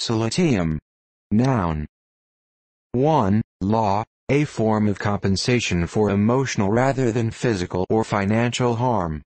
Solatium. Noun. 1. Law, a form of compensation for emotional rather than physical or financial harm.